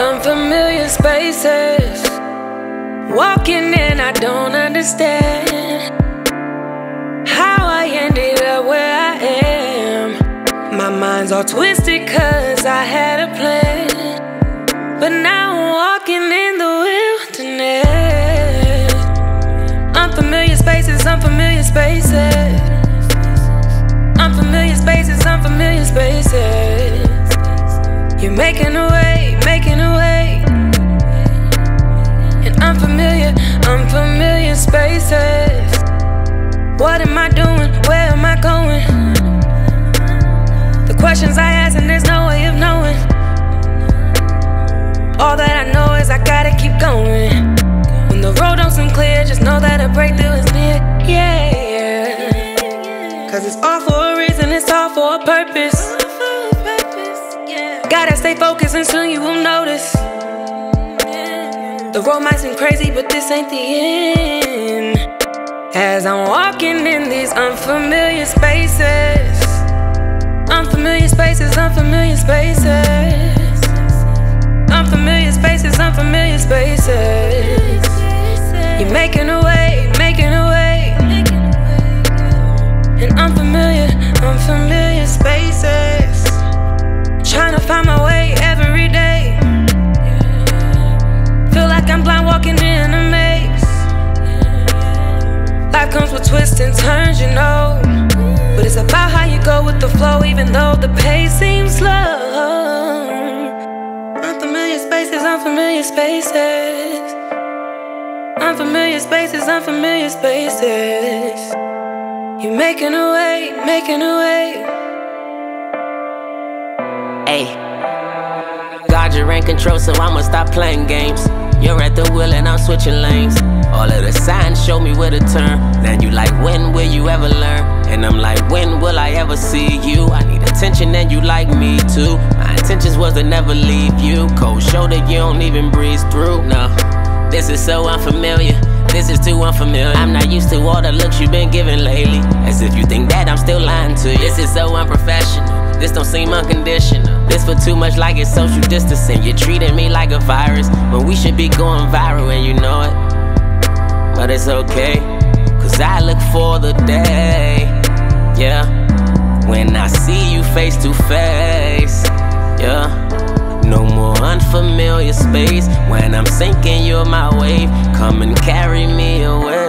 Unfamiliar spaces. Walking in, I don't understand how I ended up where I am. My mind's all twisted cause I had a plan. But now I'm walking in the wilderness. Unfamiliar spaces, unfamiliar spaces. Unfamiliar spaces, unfamiliar spaces. You're making a way, making a way. In unfamiliar, unfamiliar spaces. What am I doing? Where am I going? The questions I ask, and there's no way of knowing. All that I know is I gotta keep going. When the road don't seem clear, just know that a breakthrough is near. Yeah. Cause it's all for a reason, it's all for a purpose. Gotta stay focused and soon you will notice. The road might seem crazy, but this ain't the end. As I'm walking in these unfamiliar spaces, unfamiliar spaces, unfamiliar spaces, twists and turns, you know. But it's about how you go with the flow, even though the pace seems slow. Unfamiliar spaces, unfamiliar spaces. Unfamiliar spaces, unfamiliar spaces. You're making a way, making a way. Hey, God, you're in control, so I'ma stop playing games. You're at the wheel and I'm switching lanes. All of the signs show me where to turn. Now you like, when will you ever learn? And I'm like, when will I ever see you? I need attention and you like me too. My intentions was to never leave you. Cold shoulder, you don't even breeze through. No, this is so unfamiliar. This is too unfamiliar. I'm not used to all the looks you've been giving lately. As if you think that I'm still lying to you. This is so unprofessional. This don't seem unconditional. This for too much like it's social distancing. You're treating me like a virus when we should be going viral and you know it. But it's okay, cause I look for the day. Yeah, when I see you face to face. Yeah. No more unfamiliar space when I'm sinking, you're my wave. Come and carry me away.